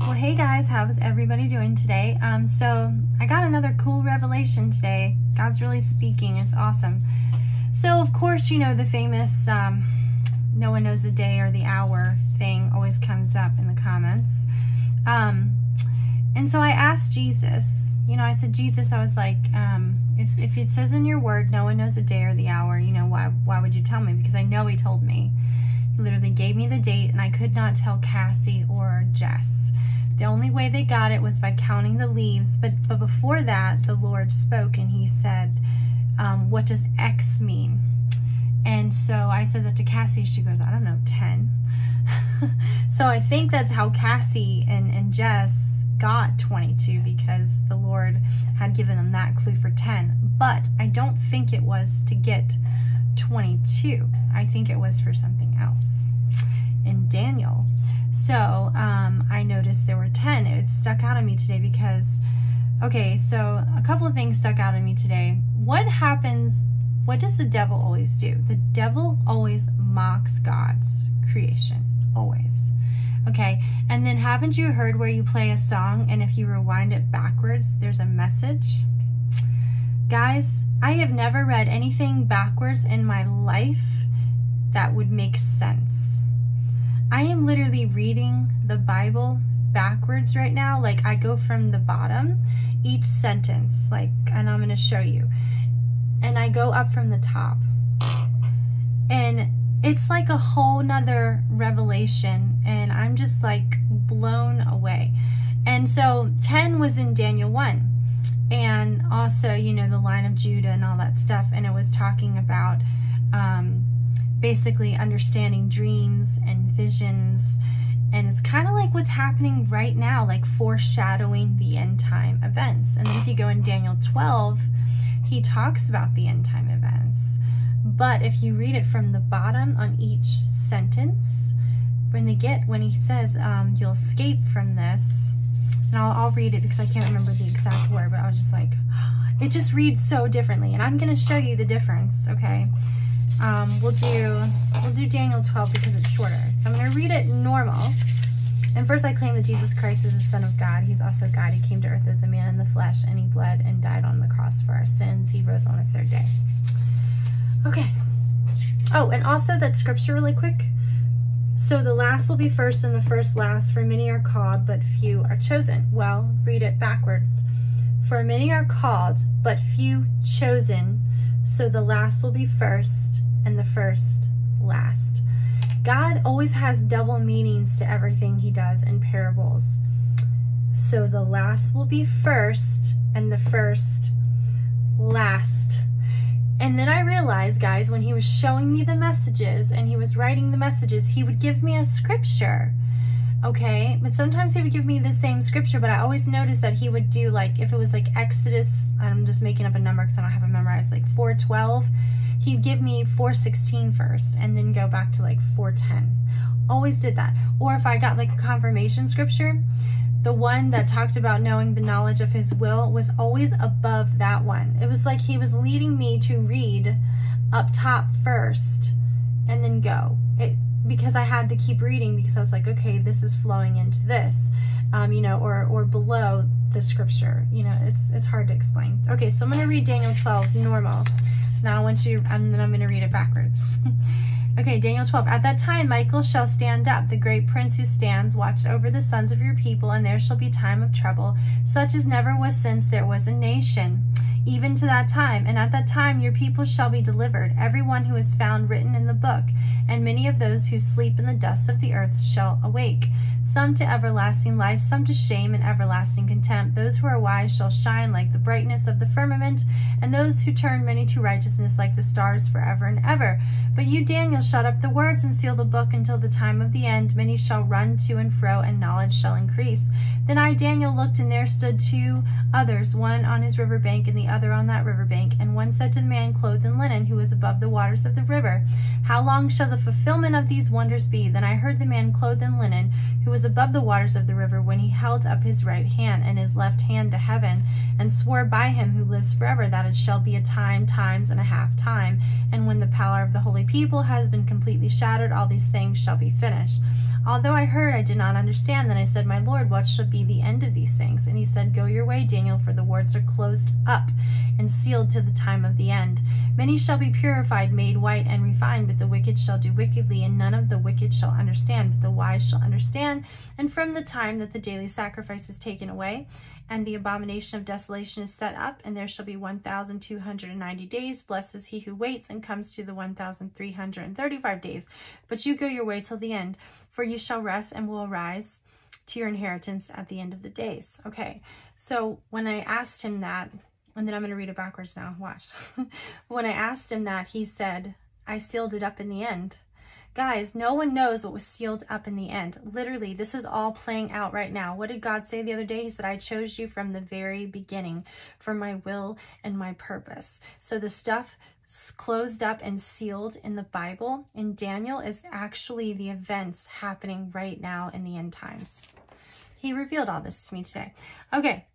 Well, hey guys, how's everybody doing today? Um, so I got another cool revelation today. God's really speaking. It's awesome. So of course, you know the famous um, "no one knows the day or the hour" thing always comes up in the comments. Um, and so I asked Jesus. You know, I said, Jesus, I was like, um, if if it says in your word, no one knows the day or the hour, you know, why why would you tell me? Because I know He told me. He literally gave me the date, and I could not tell Cassie or Jess. The only way they got it was by counting the leaves. But, but before that, the Lord spoke and he said, um, what does X mean? And so I said that to Cassie. She goes, I don't know, 10. so I think that's how Cassie and, and Jess got 22 because the Lord had given them that clue for 10. But I don't think it was to get 22. I think it was for something else. In Daniel, so um, I noticed there were 10. It stuck out at me today because, okay, so a couple of things stuck out at me today. What happens, what does the devil always do? The devil always mocks God's creation, always. Okay, and then haven't you heard where you play a song and if you rewind it backwards, there's a message? Guys, I have never read anything backwards in my life that would make sense. I am literally reading the Bible backwards right now. Like I go from the bottom, each sentence, like, and I'm going to show you. And I go up from the top. And it's like a whole nother revelation. And I'm just like blown away. And so 10 was in Daniel 1. And also, you know, the line of Judah and all that stuff. And it was talking about um, basically understanding dreams and visions. And it's kind of like what's happening right now, like foreshadowing the end time events. And if you go in Daniel 12, he talks about the end time events. But if you read it from the bottom on each sentence, when they get, when he says, um, you'll escape from this, and I'll, I'll read it because I can't remember the exact word, but I was just like, it just reads so differently. And I'm going to show you the difference, okay? Um, we'll do we'll do Daniel 12 because it's shorter. So I'm going to read it normal. And first I claim that Jesus Christ is the Son of God. He's also God. He came to earth as a man in the flesh, and he bled and died on the cross for our sins. He rose on the third day. Okay. Oh, and also that scripture really quick. So the last will be first and the first last, for many are called, but few are chosen. Well, read it backwards. For many are called, but few chosen. So the last will be first and the first last. God always has double meanings to everything he does in parables. So the last will be first and the first last. And then I realized, guys, when he was showing me the messages and he was writing the messages, he would give me a scripture. Okay, but sometimes he would give me the same scripture, but I always noticed that he would do like, if it was like Exodus, I'm just making up a number because I don't have it memorized, like 412, he'd give me 416 first and then go back to like 410. Always did that. Or if I got like a confirmation scripture, the one that talked about knowing the knowledge of his will was always above that one. It was like he was leading me to read up top first and then go. It because I had to keep reading because I was like, okay, this is flowing into this, um, you know, or or below the scripture. You know, it's it's hard to explain. Okay, so I'm gonna read Daniel 12 normal. Now I want you, and then I'm going to read it backwards. okay, Daniel 12. At that time, Michael shall stand up, the great prince who stands, watch over the sons of your people, and there shall be time of trouble, such as never was since there was a nation even to that time. And at that time your people shall be delivered, every one who is found written in the book. And many of those who sleep in the dust of the earth shall awake, some to everlasting life, some to shame and everlasting contempt. Those who are wise shall shine like the brightness of the firmament, and those who turn many to righteousness like the stars forever and ever. But you, Daniel, shut up the words and seal the book until the time of the end. Many shall run to and fro, and knowledge shall increase. Then I, Daniel, looked, and there stood two others, one on his river bank and the other on that river bank. And one said to the man clothed in linen, who was above the waters of the river, How long shall the fulfillment of these wonders be? Then I heard the man clothed in linen, who was above the waters of the river, when he held up his right hand and his left hand to heaven, and swore by him who lives forever that it shall be a time, times, and a half time. And when the power of the holy people has been completely shattered, all these things shall be finished. Although I heard, I did not understand. Then I said, My Lord, what shall be the end of these things? And he said, Go your way, Daniel, for the words are closed up and sealed to the time of the end. Many shall be purified, made white, and refined, but the wicked shall do wickedly, and none of the wicked shall understand, but the wise shall understand. And from the time that the daily sacrifice is taken away, and the abomination of desolation is set up, and there shall be 1,290 days. Blessed is he who waits and comes to the 1,335 days. But you go your way till the end, for you shall rest and will arise to your inheritance at the end of the days. Okay, so when I asked him that, and then I'm going to read it backwards now, watch. when I asked him that, he said, I sealed it up in the end. Guys, no one knows what was sealed up in the end. Literally, this is all playing out right now. What did God say the other day? He said, I chose you from the very beginning for my will and my purpose. So the stuff closed up and sealed in the Bible in Daniel is actually the events happening right now in the end times. He revealed all this to me today. Okay,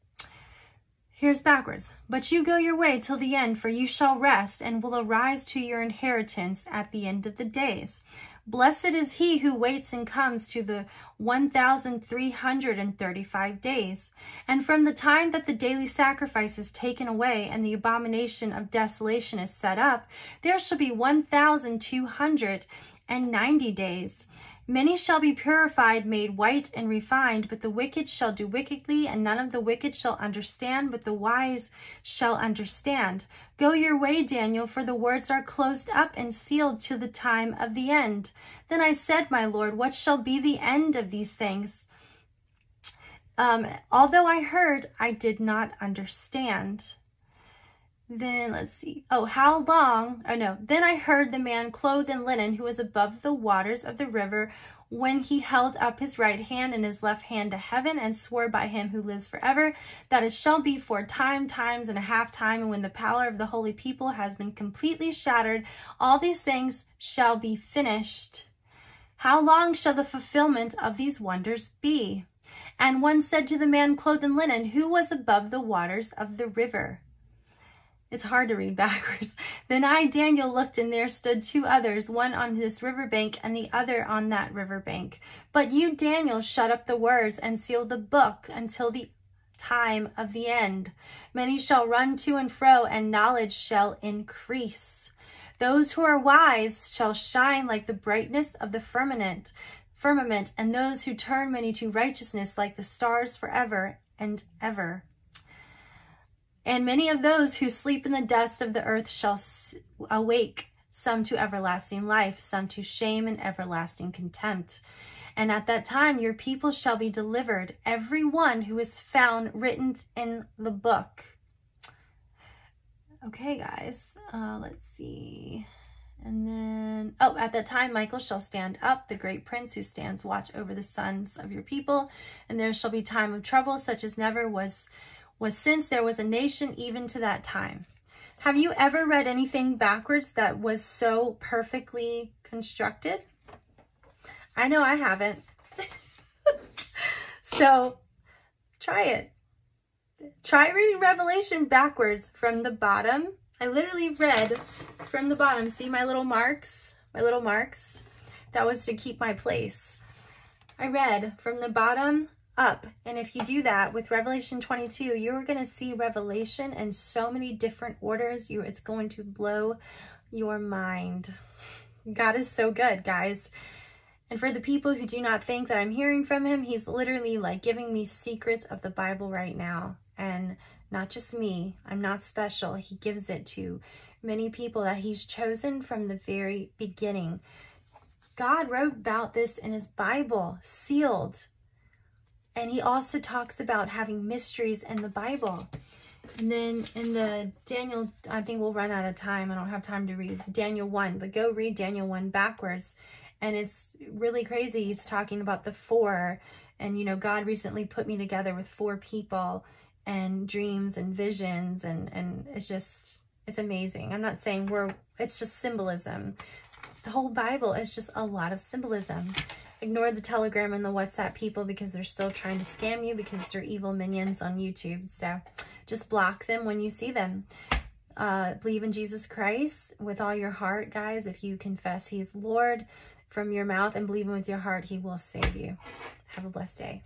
Here's backwards. But you go your way till the end, for you shall rest and will arise to your inheritance at the end of the days. Blessed is he who waits and comes to the 1,335 days. And from the time that the daily sacrifice is taken away and the abomination of desolation is set up, there shall be 1,290 days. Many shall be purified, made white and refined, but the wicked shall do wickedly, and none of the wicked shall understand, but the wise shall understand. Go your way, Daniel, for the words are closed up and sealed to the time of the end. Then I said, My Lord, what shall be the end of these things? Um, although I heard, I did not understand. Then let's see. Oh, how long? Oh no. Then I heard the man clothed in linen who was above the waters of the river when he held up his right hand and his left hand to heaven and swore by him who lives forever that it shall be for time, times, and a half time, and when the power of the holy people has been completely shattered, all these things shall be finished. How long shall the fulfillment of these wonders be? And one said to the man clothed in linen, who was above the waters of the river, it's hard to read backwards. Then I, Daniel, looked, and there stood two others, one on this river bank and the other on that river bank. But you, Daniel, shut up the words and sealed the book until the time of the end. Many shall run to and fro, and knowledge shall increase. Those who are wise shall shine like the brightness of the firmament, firmament, and those who turn many to righteousness like the stars forever and ever. And many of those who sleep in the dust of the earth shall awake, some to everlasting life, some to shame and everlasting contempt. And at that time your people shall be delivered, every one who is found written in the book. Okay, guys, uh, let's see. And then, oh, at that time Michael shall stand up, the great prince who stands watch over the sons of your people. And there shall be time of trouble such as never was was since there was a nation even to that time. Have you ever read anything backwards that was so perfectly constructed? I know I haven't. so try it. Try reading Revelation backwards from the bottom. I literally read from the bottom. See my little marks? My little marks? That was to keep my place. I read from the bottom up. And if you do that with Revelation 22, you're going to see Revelation in so many different orders. You, It's going to blow your mind. God is so good, guys. And for the people who do not think that I'm hearing from him, he's literally like giving me secrets of the Bible right now. And not just me, I'm not special. He gives it to many people that he's chosen from the very beginning. God wrote about this in his Bible, sealed and he also talks about having mysteries in the Bible. And then in the Daniel, I think we'll run out of time. I don't have time to read Daniel 1, but go read Daniel 1 backwards. And it's really crazy. It's talking about the four. And, you know, God recently put me together with four people and dreams and visions. And, and it's just, it's amazing. I'm not saying we're, it's just symbolism. The whole Bible is just a lot of symbolism. Ignore the Telegram and the WhatsApp people because they're still trying to scam you because they're evil minions on YouTube. So just block them when you see them. Uh, believe in Jesus Christ with all your heart, guys. If you confess he's Lord, from your mouth and believing with your heart, he will save you. Have a blessed day.